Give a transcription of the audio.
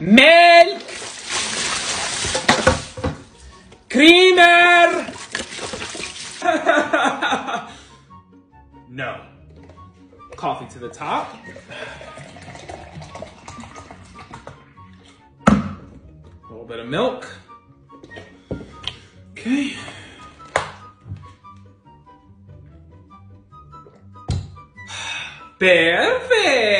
milk, creamer. no. Coffee to the top. A little bit of milk. Okay. Perfect.